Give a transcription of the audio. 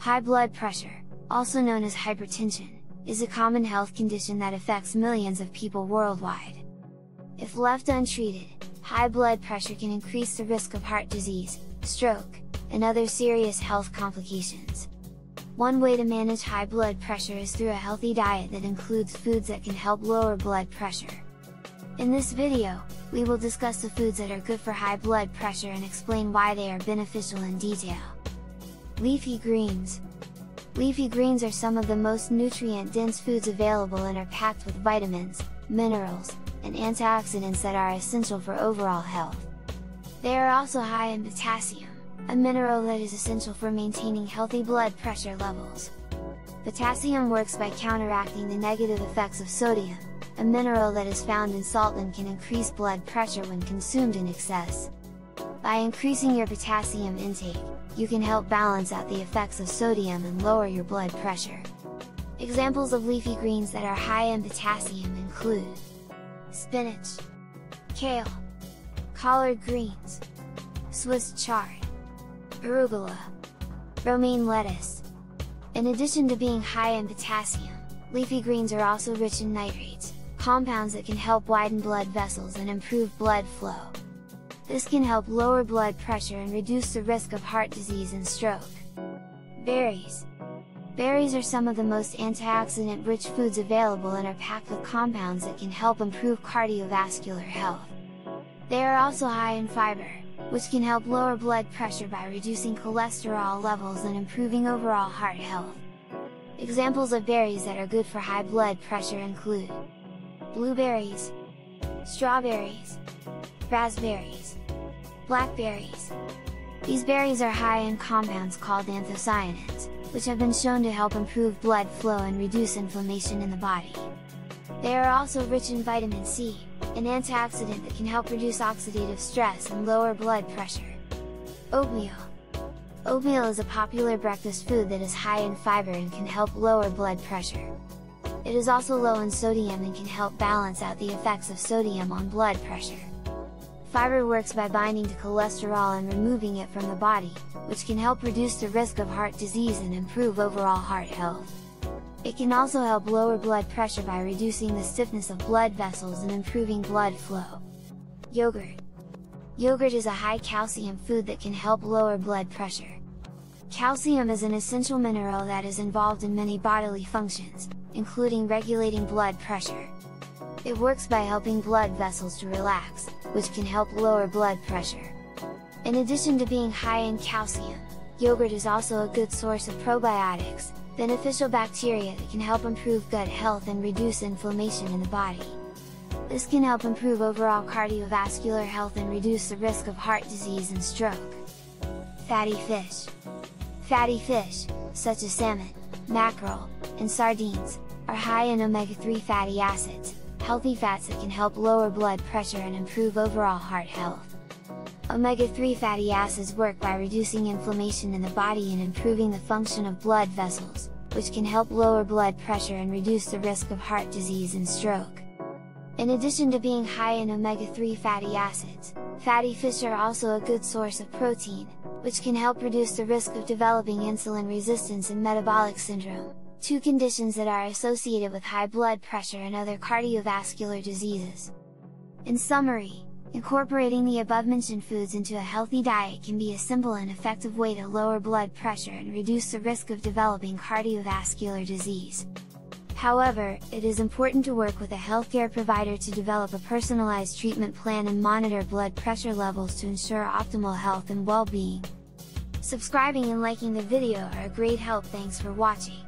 High blood pressure, also known as hypertension, is a common health condition that affects millions of people worldwide. If left untreated, high blood pressure can increase the risk of heart disease, stroke, and other serious health complications. One way to manage high blood pressure is through a healthy diet that includes foods that can help lower blood pressure. In this video, we will discuss the foods that are good for high blood pressure and explain why they are beneficial in detail. Leafy greens. Leafy greens are some of the most nutrient-dense foods available and are packed with vitamins, minerals, and antioxidants that are essential for overall health. They are also high in potassium, a mineral that is essential for maintaining healthy blood pressure levels. Potassium works by counteracting the negative effects of sodium, a mineral that is found in salt and can increase blood pressure when consumed in excess. By increasing your potassium intake, you can help balance out the effects of sodium and lower your blood pressure. Examples of leafy greens that are high in potassium include spinach, kale, collard greens, Swiss chard, arugula, romaine lettuce. In addition to being high in potassium, leafy greens are also rich in nitrates, compounds that can help widen blood vessels and improve blood flow. This can help lower blood pressure and reduce the risk of heart disease and stroke. Berries Berries are some of the most antioxidant-rich foods available and are packed with compounds that can help improve cardiovascular health. They are also high in fiber, which can help lower blood pressure by reducing cholesterol levels and improving overall heart health. Examples of berries that are good for high blood pressure include blueberries, strawberries, raspberries, blackberries. These berries are high in compounds called anthocyanins, which have been shown to help improve blood flow and reduce inflammation in the body. They are also rich in vitamin C, an antioxidant that can help reduce oxidative stress and lower blood pressure. Oatmeal Oatmeal is a popular breakfast food that is high in fiber and can help lower blood pressure. It is also low in sodium and can help balance out the effects of sodium on blood pressure. Fiber works by binding to cholesterol and removing it from the body, which can help reduce the risk of heart disease and improve overall heart health. It can also help lower blood pressure by reducing the stiffness of blood vessels and improving blood flow. Yogurt Yogurt is a high calcium food that can help lower blood pressure. Calcium is an essential mineral that is involved in many bodily functions, including regulating blood pressure. It works by helping blood vessels to relax, which can help lower blood pressure. In addition to being high in calcium, yogurt is also a good source of probiotics, beneficial bacteria that can help improve gut health and reduce inflammation in the body. This can help improve overall cardiovascular health and reduce the risk of heart disease and stroke. Fatty fish Fatty fish, such as salmon, mackerel, and sardines, are high in omega-3 fatty acids, healthy fats that can help lower blood pressure and improve overall heart health. Omega-3 fatty acids work by reducing inflammation in the body and improving the function of blood vessels, which can help lower blood pressure and reduce the risk of heart disease and stroke. In addition to being high in omega-3 fatty acids, fatty fish are also a good source of protein, which can help reduce the risk of developing insulin resistance and metabolic syndrome, two conditions that are associated with high blood pressure and other cardiovascular diseases. In summary, Incorporating the above-mentioned foods into a healthy diet can be a simple and effective way to lower blood pressure and reduce the risk of developing cardiovascular disease. However, it is important to work with a healthcare provider to develop a personalized treatment plan and monitor blood pressure levels to ensure optimal health and well-being. Subscribing and liking the video are a great help thanks for watching.